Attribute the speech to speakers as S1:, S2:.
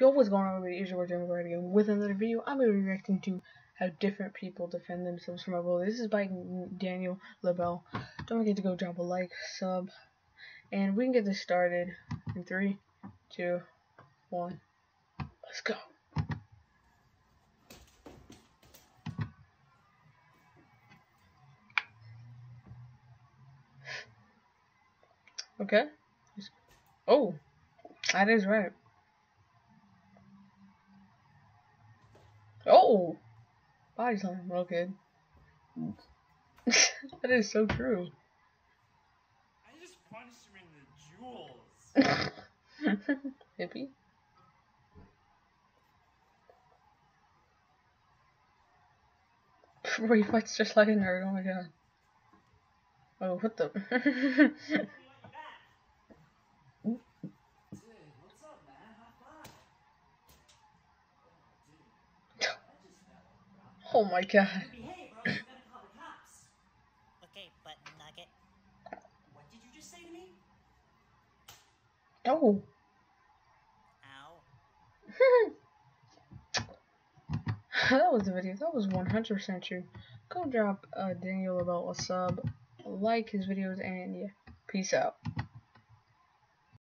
S1: Yo, what's going on everybody? It's your boy Jamer again with another video. I'm going to be reacting to how different people defend themselves from a bully. This is by Daniel LaBelle. Don't forget to go drop a like, sub, and we can get this started in three, two, one. Let's go. Okay. Oh, that is right. Oh! Body slam, real good. that is so true.
S2: I just punched him in the jewels.
S1: Hippie? Bro, he fights just like a nerd, oh my god. Oh, what the? Oh my god.
S3: Okay, but Nugget.
S4: What did you just say to me?
S1: Oh.
S3: Ow.
S1: that was the video. That was 100% true. Go drop uh, Daniel about a sub, like his videos, and yeah, peace out.